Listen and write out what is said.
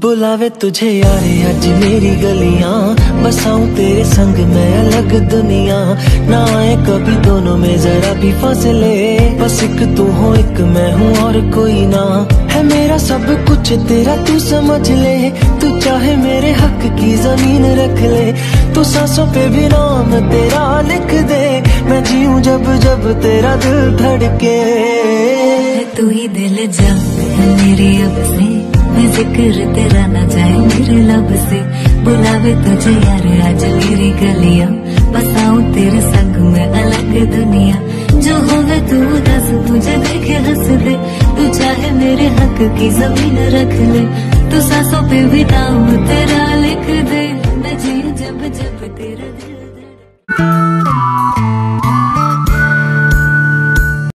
बुलावे तुझे यारे, आज मेरी गलियाँ। बसाऊं तेरे संग, मैं अलग दुनिया। ना आए कभी दोनों में, जरा भी फासले। बस एक तू हो, एक मैं हूँ, और कोई ना। है मेरा सब कुछ, तेरा तू समझ ले। तू चाहे मेरे हक की ज़मीन रख ले। तू सांसों पे भी नाम तेरा लिख दे। मैं जीऊं जब जब तेरा दिल धड़के। तू ही दिल जा मेरी से में ज़िक्र तेरा न जाए, मेरे लब से। बुलावे तुझे यार, आज मेरी गलिया। बसाऊ तेरे संग में अलग दुनिया। जो होवे तू दस, तुझे देखे हंस दे तू चाहे मेरे हक की ज़मीन रख ले। तू सासों पे भी दाम तेरा लिख दे। मैं जी जब जब तेरा दिल